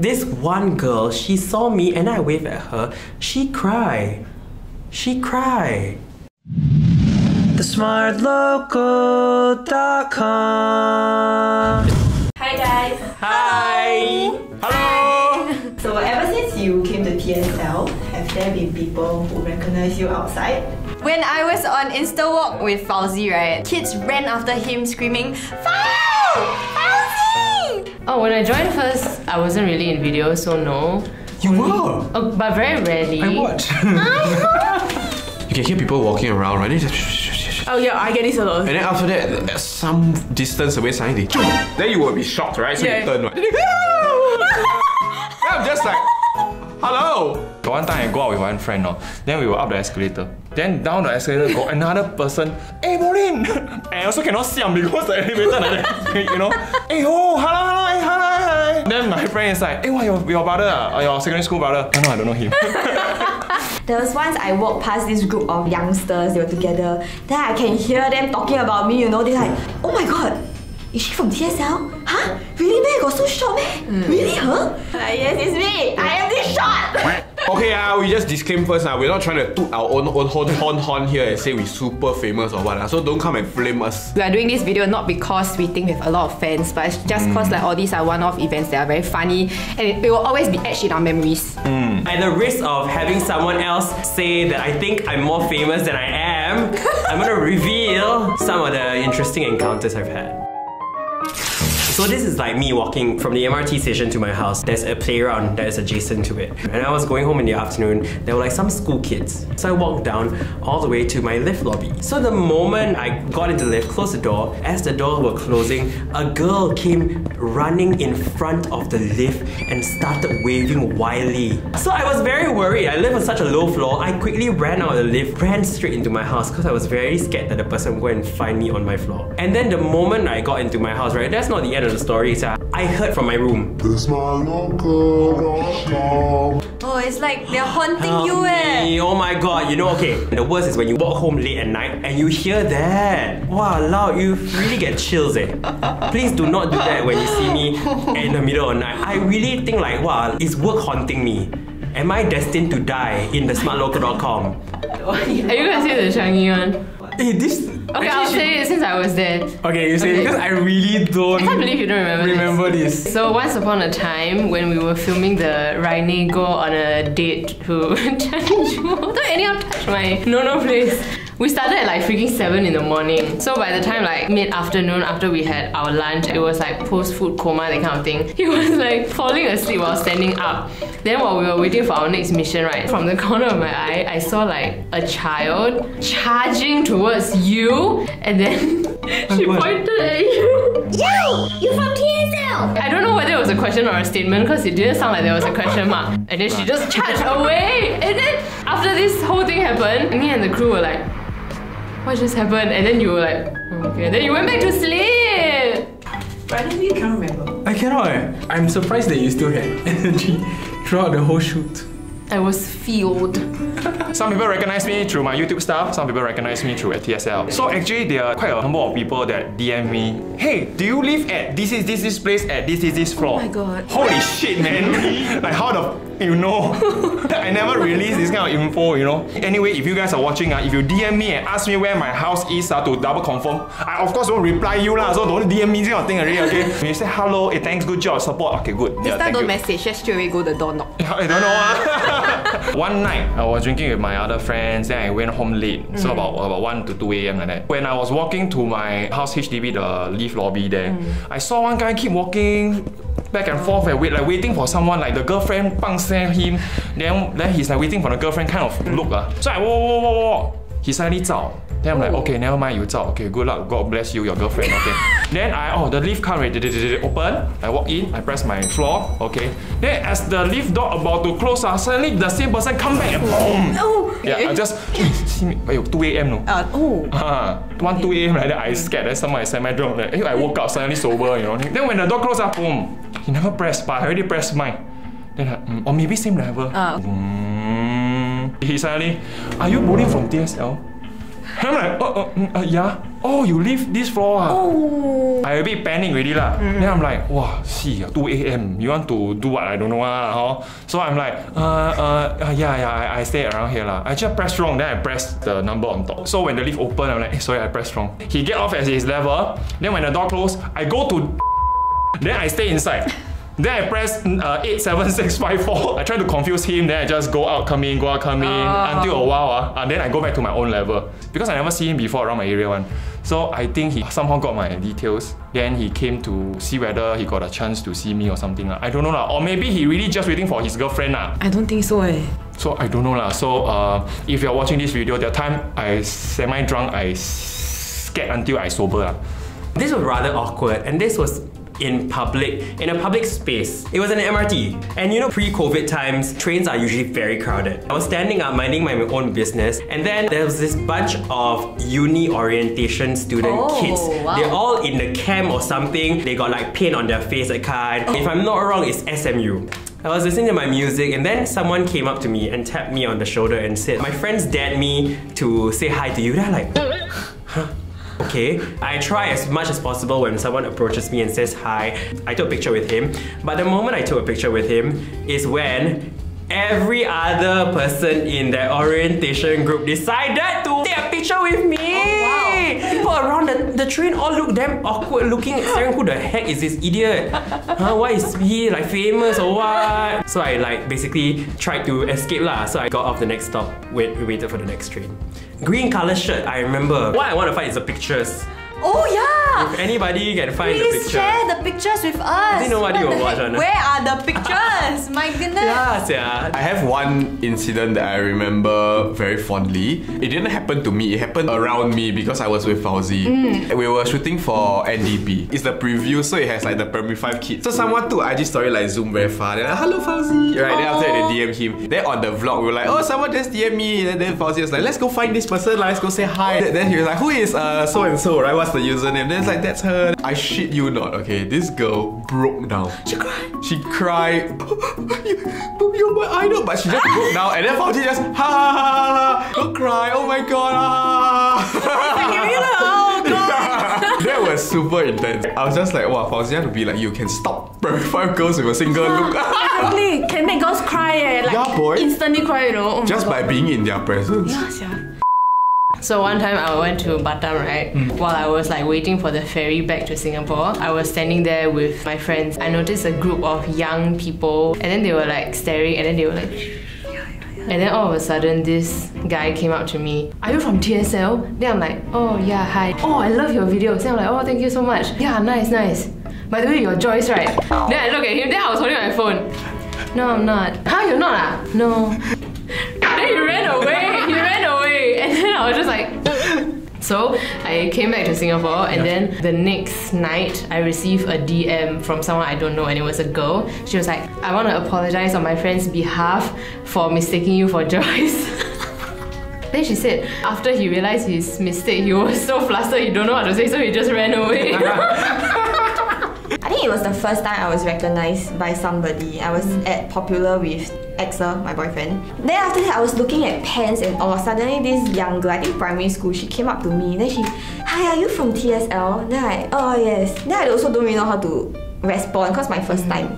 this one girl, she saw me and I waved at her. She cried. She cried. TheSmartLocal.com Hi guys. Hi. Hello. So ever since you came to TSL, have there been people who recognize you outside? When I was on Insta Walk with Fauzi, right, kids ran after him screaming, Fau! Fauzi! Oh, when I joined first, I wasn't really in video, so no. You were. Oh, but very rarely. I watched. you can hear people walking around, right? They just Oh yeah, I get this a lot. and then after that, at some distance away, suddenly they jump. Then you will be shocked, right? So Yeah. you turn, right? then I'm just like, hello. Got one time I go out with one friend, no? then we were up the escalator. Then down the escalator got another person. Hey, Maureen! And I also cannot see him because the elevator like that, you know. Hey, oh, hello, friend is like, hey, what, your, your brother, ah? Or your secondary school brother? Oh, no, I don't know him. There was once I walked past this group of youngsters, they were together. Then I can hear them talking about me, you know. They're like, oh my god, is she from TSL? Huh? Really, man? Got so short, man? Really, her? Like, yes, it's me. I am this short. Okay, uh, we just disclaim first. Uh, we're not trying to toot our own, own horn, horn, horn here and say we're super famous or what. Uh, so don't come and flame us. We are doing this video not because we think we have a lot of fans, but it's just because like all these are one-off events that are very funny and it, it will always be etched in our memories. At the risk of having someone else say that I think I'm more famous than I am, I'm gonna reveal some of the interesting encounters I've had. So this is like me walking from the MRT station to my house. There's a playground that is adjacent to it. And I was going home in the afternoon. There were like some school kids. So I walked down all the way to my lift lobby. So the moment I got into the lift, closed the door, as the doors were closing, a girl came running in front of the lift and started waving wildly. So I was very worried. I live on such a low floor. I quickly ran out of the lift, ran straight into my house because I was very scared that the person would go and find me on my floor. And then the moment I got into my house, right, that's not the end of the story. So I heard from my room. Oh, it's like they're haunting Help you, eh. me. Oh my god, you know, okay. The worst is when you walk home late at night and you hear that. Wow, loud, you really get chills, eh. Please do not do that when you see me in the middle of the night. I really think like, wow, is work haunting me? Am I destined to die in the smartlocal.com? Are you gonna say the Changi one? Hey, eh, this. Okay, I'll say it since I was there. Okay, you say Okay. because I really don't I can't believe you don't remember, remember this. this. So once upon a time, when we were filming the Rainy go on a date to Jeju, don't anyone touch my no no place. We started at like freaking seven in the morning. So by the time like mid afternoon after we had our lunch, it was like post food coma that kind of thing. He was like falling asleep while standing up. Then while we were waiting for our next mission, right, from the corner of my eye, I saw like a child charging towards you, and then she oh pointed at you. You! You from TSL! I don't know whether it was a question or a statement because it didn't sound like there was a question mark. And then she just charged away. And then after this whole thing happened, me and the crew were like, what just happened? And then you were like, "Oh, okay. And then you went back to sleep. Brandon, you can't remember. I cannot. eh. I'm surprised that you still had energy throughout the whole shoot. I was fueled. Some people recognize me through my YouTube stuff, some people recognize me through at TSL. So actually there are quite a number of people that DM me, hey, do you live at this is this this place at this is this floor? Oh my God. Holy shit man! like how the you know? I never release this kind of info, you know. Anyway, if you guys are watching, uh, if you DM me and ask me where my house is uh, to double confirm, I of course won't reply you lah, so don't DM me this kind of thing already, okay? When you say hello, hey, thanks, good job, support, okay, good. Next Yeah, time don't you. message, just straight away go the door knock. I don't know. ah. One night, I was drinking with my other friends, then I went home late. So mm. about, about 1 to 2 a.m. like that. When I was walking to my house HDB, the lift lobby there, mm. I saw one guy keep walking back and forth and wait, like waiting for someone, like the girlfriend bang slam him. Then, then he's like waiting for the girlfriend kind of look. Uh. So I walk, walk, walk, walk. He suddenly zao. Then I'm like, okay, never mind, you zao. Okay, good luck. God bless you, your girlfriend. Okay. then I, oh, the lift car ready, open. I walk in, I press my floor. Okay. Then as the lift door about to close, uh, suddenly the same person come back and boom. Oh! Yeah, I just, ayo, 2 a.m. no. Uh, oh. Ah, 1, 2 a.m. like that, I scared. Then someone I sent my drone. Like, I woke up suddenly sober, you know. Then when the door closed, ah, boom. He never pressed, but I already pressed mine. Then mm, or maybe same level. Ah. Mm. He suddenly, are you Bolin from TSL? And I'm like, oh, oh, mm, uh, yeah. Oh, you leave this floor. ah? Oh. I a bit panic already lah. Then I'm like, wow, see, 2 a.m. You want to do what? I don't know ah. huh? So I'm like, uh, uh, uh, yeah, yeah, I, I stay around here lah. I just press wrong, then I press the number on top. So when the lift open, I'm like, eh, sorry, I pressed wrong. He get off at his level. Then when the door close, I go to then I stay inside. Then I press uh, 87654. I try to confuse him, then I just go out, come in, go out, come in until a while. Uh, and then I go back to my own level. Because I never see him before around my area one. So I think he somehow got my details. Then he came to see whether he got a chance to see me or something. lah. I don't know. lah. Or maybe he really just waiting for his girlfriend. lah. I don't think so eh. So I don't know. lah. So uh, if you're watching this video, that time I semi drunk, I scared until I sober. lah. This was rather awkward, and this was in public, in a public space. It was an MRT. And you know, pre-COVID times, trains are usually very crowded. I was standing up minding my own business, and then there was this bunch of uni orientation student Oh, kids. wow. They're all in the camp or something. They got like paint on their face, a card. If I'm not wrong, it's SMU. I was listening to my music and then someone came up to me and tapped me on the shoulder and said, My friends dared me to say hi to you. Then I'm like, huh? Okay, I try as much as possible when someone approaches me and says hi. I took a picture with him, but the moment I took a picture with him is when every other person in that orientation group decided to take a picture with me. People around the, the train all look damn awkward looking, staring who the heck is this idiot? Huh, why is he like famous or what? So I like basically tried to escape lah. So I got off the next stop, wait, we waited for the next train. Green color shirt, I remember. What I want to find is the pictures. Oh yeah. If anybody can find the Please picture. share the pictures with us. think nobody will watch heck? one, eh? Where are the pictures? My goodness. Yeah, sia. I have one incident that I remember very fondly. It didn't happen to me, it happened around me because I was with Fauzi. We were shooting for NDP. It's the preview, so it has like the primary 5 kids. So someone took IG story like zoom very far. They're like, hello Fauzi. Right, then after that they DM him. Then on the vlog, we were like, oh, someone just DM me. And then Fauzi was like, let's go find this person, like, let's go say hi. Then- Then he was like, who is uh so and so, right? What's the username? Then it's like, that's her. I shit you not, okay? This girl broke down. She cried. She cried. you, you're my idol. But she just broke down and then Fauzi just, ha ha ha ha ha. Don't cry. Oh my god. Ah. that was super intense. I was just like, wow, Fauzi have to be like, you can stop five girls with a single look. Exactly. Can make girls cry eh. Like Yeah, boy. instantly cry, you know. Oh just by being in their presence. Yeah, yeah. So one time I went to Batam, right? While I was like waiting for the ferry back to Singapore, I was standing there with my friends. I noticed a group of young people, and then they were like staring, and then they were like. And then all of a sudden, this guy came up to me. Are you from TSL? Then I'm like, oh yeah, hi. Oh, I love your videos. Then I'm like, oh, thank you so much. Yeah, nice, nice. By the way, you're Joyce, right? Then I look at him. Then I was holding my phone. No, I'm not. How you're not? Ah? No. I was just like. So I came back to Singapore and then the next night I received a DM from someone I don't know and it was a girl. She was like, I want to apologize on my friend's behalf for mistaking you for Joyce. then she said, after he realized his mistake, he was so flustered he don't know what to say, so he just ran away. Think it was the first time I was recognized by somebody. I was at Popular with Axel, my boyfriend. Then after that, I was looking at pens and all. Suddenly, this young girl, I think primary school, she came up to me. Then she, hi, are you from TSL? Then I, oh yes. Then I also don't really know how to respond because my first time.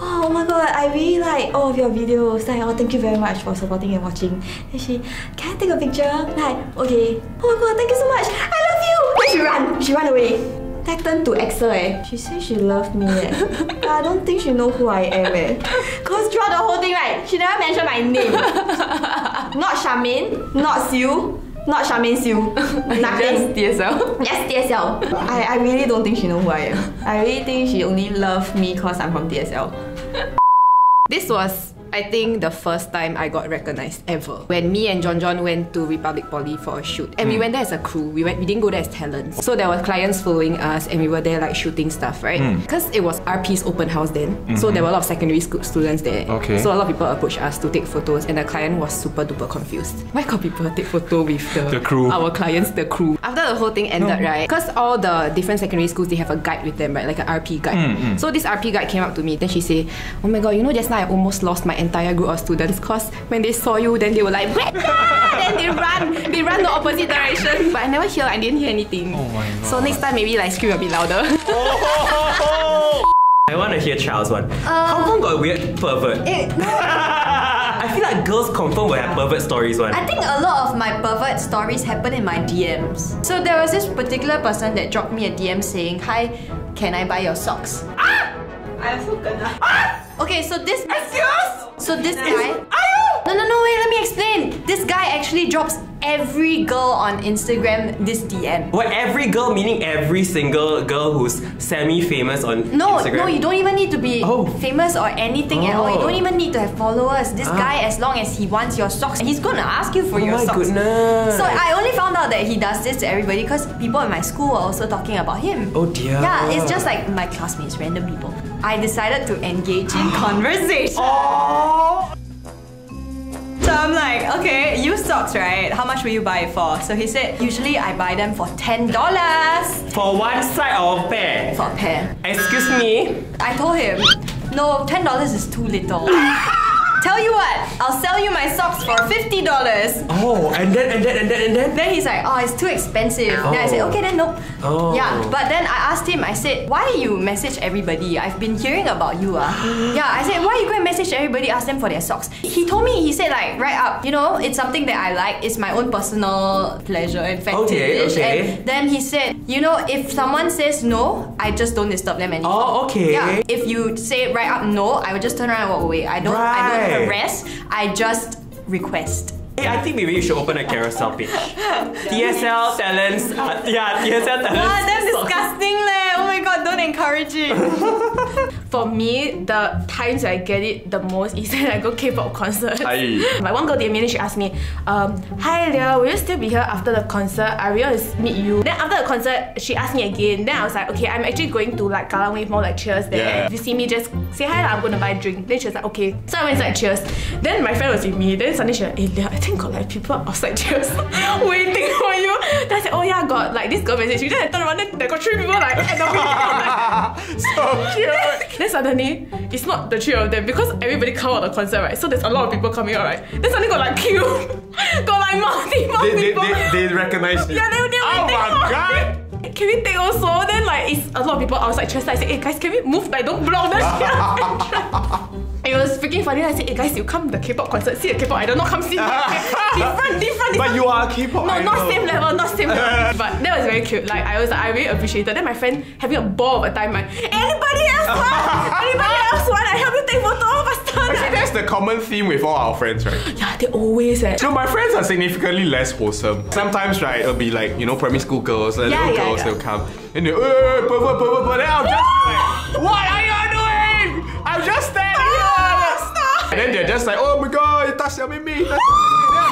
Oh my god, I really like all of your videos. Like, oh, thank you very much for supporting and watching. Then she, can I take a picture? Like, okay. Oh my god, thank you so much. I love you. Then she ran. she ran away. Turned to Axel eh. She said she loved me eh. but I don't think she know who I am eh. Cause throughout the whole thing right, she never mentioned my name. not Charmaine, not Sew, not Charmaine Sew. Nothing. TSL. Yes, TSL. I, I really don't think she know who I am. I really think she only love me cause I'm from TSL. This was, I think, the first time I got recognized ever. When me and John John went to Republic Poly for a shoot. And we hmm. went there as a crew. We went we didn't go there as talents. So there were clients following us and we were there like shooting stuff, right? Hmm. Because it was RP's open house then. So hmm. there were a lot of secondary school students there. Okay. So a lot of people approached us to take photos and the client was super duper confused. Why can't people take photo with the, The crew. Our clients, the crew. After the whole thing ended, right? Because all the different secondary schools they have a guide with them, right? Like an RP guide. So this RP guide came up to me, then she said, Oh my god, you know just now I almost lost my entire group of students because when they saw you, then they were like, Brenda! then they run, they run the opposite direction. But I never hear, I didn't hear anything. Oh my god. So next time maybe like scream a bit louder. I want to hear Charles one. How come got weird pervert? No, I feel like girls confirm will have pervert stories one. I think a lot of my pervert stories happen in my DMs. So there was this particular person that dropped me a DM saying, Hi, can I buy your socks? Ah! I also gonna. Okay, so this So this guy No no no wait, let me explain. This guy actually drops every girl on Instagram this DM. What every girl meaning every single girl who's semi-famous on No, Instagram? no, you don't even need to be Oh. famous or anything at all. You Oh. don't even need to have followers. This Ah. guy, as long as he wants your socks, he's gonna ask you for Oh your my socks. goodness. So I only found out that he does this to everybody because people in my school are also talking about him. Oh dear. Yeah, it's just like my classmates, random people. I decided to engage in conversation. Oh. So I'm like, okay, you socks, right? How much will you buy it for? So he said, usually I buy them for $10 For one side or a pair? for a pair. Excuse me. I told him, no, $10 is too little. Tell you what, I'll sell you my socks for $50. Oh, and then and then and then and then. Then he's like, oh, it's too expensive. Oh. Then I said, okay, then nope. Oh. Yeah, but then I asked him, I said, why do you message everybody? I've been hearing about you. Ah. yeah, I said, why you go and message everybody, ask them for their socks? He told me, he said, like, right up, you know, it's something that I like, it's my own personal pleasure and fetish. Okay, okay. And then he said, you know, if someone says no, I just don't disturb them anymore. Oh, okay. Yeah, if you say right up no, I will just turn around and walk away. I don't, I don't Right. harass, I just request. Hey, I think maybe you should open a carousel page. TSL talents. Uh, yeah, TSL talents. Ah, that's disgusting leh. Oh my god, don't encourage it. For me, the times I get it the most is when I go K-pop concerts. Aye. My one girl me, then she asked me, um, Hi Leah, will you still be here after the concert? I really want to meet you. Then after the concert, she asked me again. Then I was like, okay, I'm actually going to like Kallang Wave Mall, like cheers there. Yeah. If you see me, just say hi, I'm gonna buy a drink. Then she was like, okay. So I went inside cheers. Then my friend was with me. Then suddenly she was like, hey Leah, I think got like people outside cheers waiting for you. Then I said, oh yeah, got like this girl message me. Then I turned around, then there got three people like at the window. So cute. Then suddenly, it's not the three of them because everybody come out the concert, right? So there's a lot of people coming out, right? Then suddenly got like queue, got like multiple They, they, people. they, they recognize you. yeah, they, they Oh my god. Can we take also? Then like it's a lot of people outside just like say, hey guys, can we move? Like don't block the shit. It was freaking funny. I said, hey guys, you come to the K-pop concert, see a K-pop idol, not come see me. Different, different, different. But you are a K-pop No, not same level, not same level. but that was very cute. Like I was, I really appreciated. Then my friend having a ball of a time. Like anybody else want? anybody else want? I help you take photo faster. Actually, that's the common theme with all our friends, right? yeah, they always eh. So my friends are significantly less wholesome. Sometimes, right, it'll be like, you know, primary school girls, like Yeah, little yeah, girls, yeah. they'll come and they'll, hey, pervert, pervert, pervert. Then I'll just like, what are you doing? I'm just standing. And then they're just like, oh my god, you touched your mimi.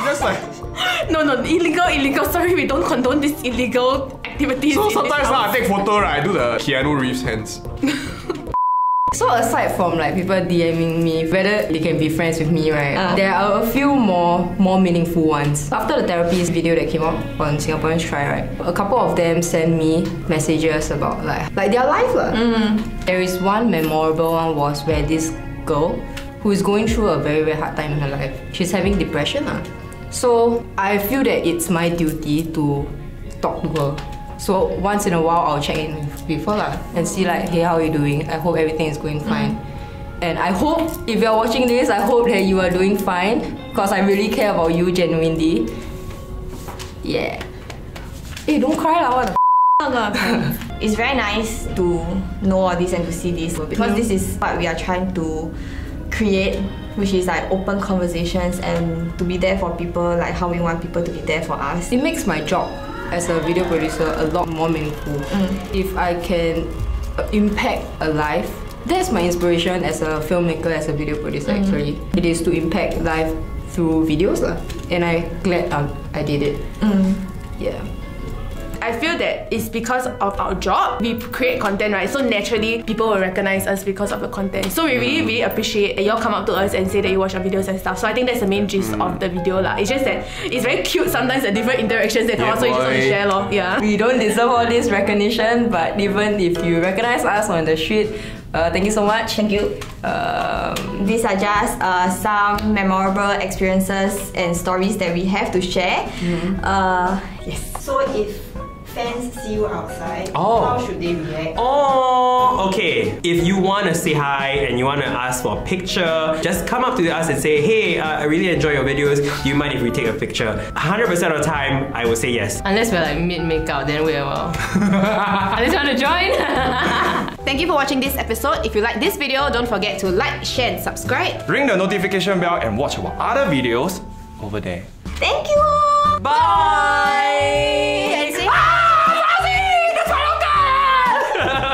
Then I'm just like, No, no, illegal, illegal. Sorry, we don't condone this illegal activities. so sometimes lah, I take photo, right, I do the Keanu Reeves hands. So aside from like people DMing me, whether they can be friends with me, right? Ah. There are a few more more meaningful ones. After the therapies video that came out on Singaporeans Try, right? A couple of them sent me messages about like like their life lah. Mm-hmm. There is one memorable one was where this girl who is going through a very very hard time in her life. She's having depression lah. So I feel that it's my duty to talk to her. So once in a while, I'll check in with her lah and see like, hey, how are you doing? I hope everything is going fine. Mm. And I hope if you're watching this, I hope that you are doing fine because I really care about you genuinely. Yeah. Hey, don't cry lah. What the. It's very nice to know all this and to see this because mm. this is what we are trying to create, which is like open conversations and to be there for people, like how we want people to be there for us. It makes my job as a video producer a lot more meaningful. If I can uh, impact a life, that's my inspiration as a filmmaker, as a video producer actually. It is to impact life through videos lah. And I glad um, I did it. Yeah. I feel that it's because of our job. We create content, right? So naturally, people will recognize us because of the content. So we really, really appreciate that y'all come up to us and say that you watch our videos and stuff. So I think that's the main gist of the video, lah. It's just that it's very cute sometimes the different interactions that come Yeah, out. So you just want to share, lor. Yeah. We don't deserve all this recognition, but even if you recognize us on the street, Uh, thank you so much. Thank you. Um, These are just uh, some memorable experiences and stories that we have to share. Uh, yes. So if fans see you outside, Oh. how should they react? Oh, okay. If you want to say hi and you want to ask for a picture, just come up to us and say, hey, uh, I really enjoy your videos. Do you mind if we take a picture? 100% of the time, I will say yes. Unless we're like mid makeout, then we will. Unless you want to join. Thank you for watching this episode. If you like this video, don't forget to like, share, and subscribe. Ring the notification bell and watch our other videos over there. Thank you. Bye!